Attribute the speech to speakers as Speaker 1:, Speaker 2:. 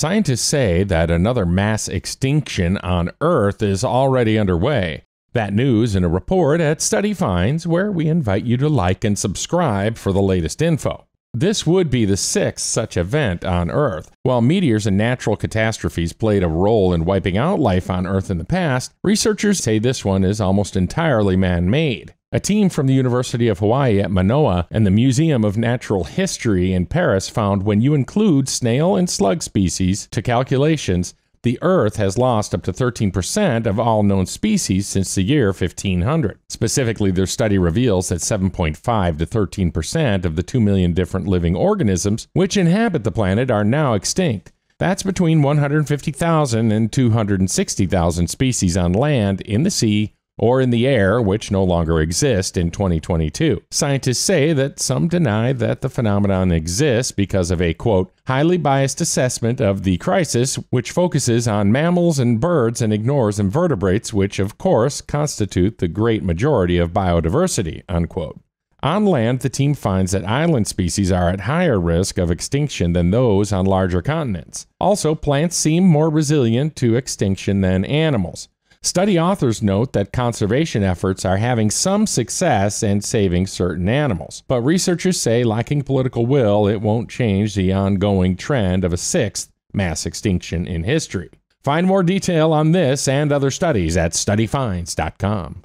Speaker 1: Scientists say that another mass extinction on Earth is already underway. That news in a report at Study Finds, where we invite you to like and subscribe for the latest info. This would be the sixth such event on Earth. While meteors and natural catastrophes played a role in wiping out life on Earth in the past, researchers say this one is almost entirely man made. A team from the University of Hawaii at Manoa and the Museum of Natural History in Paris found when you include snail and slug species to calculations, the Earth has lost up to 13% of all known species since the year 1500. Specifically, their study reveals that 7.5 to 13% of the 2 million different living organisms which inhabit the planet are now extinct. That's between 150,000 and 260,000 species on land, in the sea, or in the air, which no longer exist in 2022. Scientists say that some deny that the phenomenon exists because of a quote, highly biased assessment of the crisis, which focuses on mammals and birds and ignores invertebrates, which of course constitute the great majority of biodiversity, unquote. On land, the team finds that island species are at higher risk of extinction than those on larger continents. Also, plants seem more resilient to extinction than animals. Study authors note that conservation efforts are having some success in saving certain animals, but researchers say lacking political will, it won't change the ongoing trend of a sixth mass extinction in history. Find more detail on this and other studies at studyfinds.com.